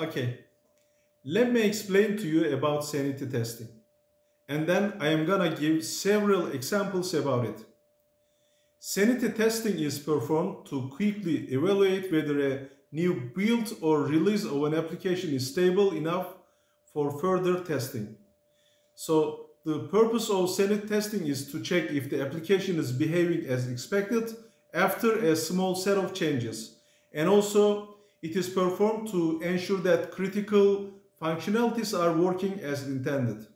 Okay, let me explain to you about sanity testing. And then I am gonna give several examples about it. Sanity testing is performed to quickly evaluate whether a new build or release of an application is stable enough for further testing. So the purpose of sanity testing is to check if the application is behaving as expected after a small set of changes. And also it is performed to ensure that critical functionalities are working as intended.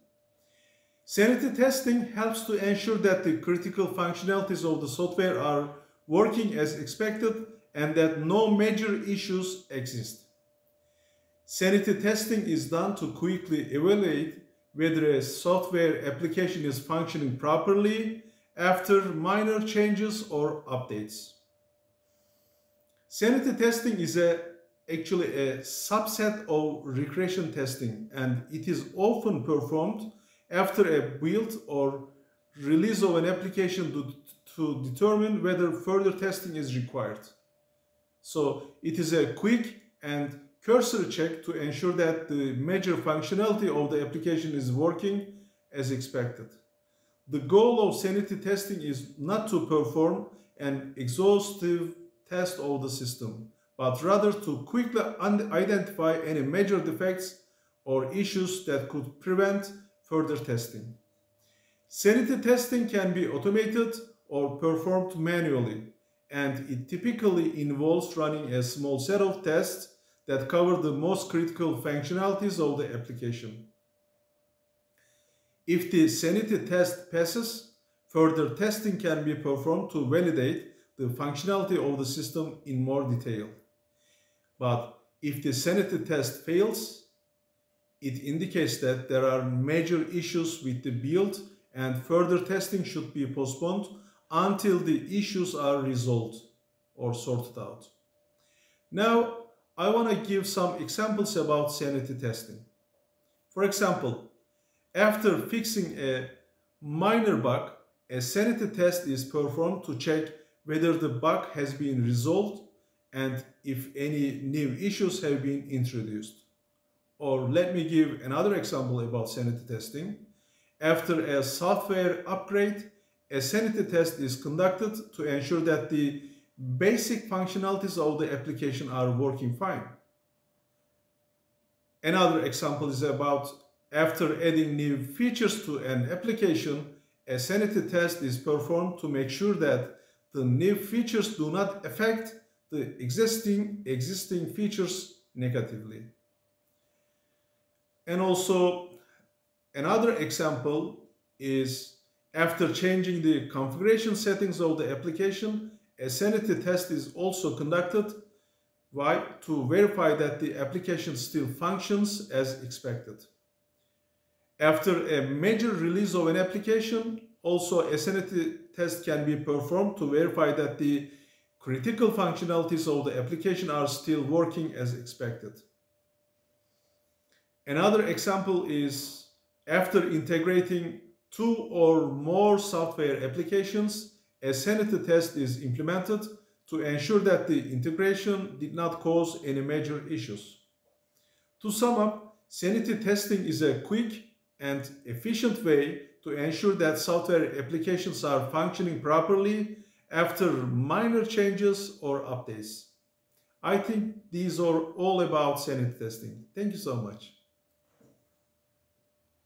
Sanity testing helps to ensure that the critical functionalities of the software are working as expected and that no major issues exist. Sanity testing is done to quickly evaluate whether a software application is functioning properly after minor changes or updates. Sanity testing is a, actually a subset of regression testing and it is often performed after a build or release of an application to, to determine whether further testing is required. So it is a quick and cursory check to ensure that the major functionality of the application is working as expected. The goal of sanity testing is not to perform an exhaustive test of the system, but rather to quickly identify any major defects or issues that could prevent further testing. Sanity testing can be automated or performed manually, and it typically involves running a small set of tests that cover the most critical functionalities of the application. If the sanity test passes, further testing can be performed to validate the functionality of the system in more detail. But if the sanity test fails, it indicates that there are major issues with the build and further testing should be postponed until the issues are resolved or sorted out. Now, I want to give some examples about sanity testing. For example, after fixing a minor bug, a sanity test is performed to check whether the bug has been resolved and if any new issues have been introduced. Or let me give another example about sanity testing. After a software upgrade, a sanity test is conducted to ensure that the basic functionalities of the application are working fine. Another example is about after adding new features to an application, a sanity test is performed to make sure that the new features do not affect the existing, existing features negatively. And also another example is after changing the configuration settings of the application, a sanity test is also conducted why? To verify that the application still functions as expected. After a major release of an application, also a sanity test can be performed to verify that the critical functionalities of the application are still working as expected. Another example is after integrating two or more software applications, a sanity test is implemented to ensure that the integration did not cause any major issues. To sum up, sanity testing is a quick and efficient way to ensure that software applications are functioning properly after minor changes or updates. I think these are all about sanity testing. Thank you so much.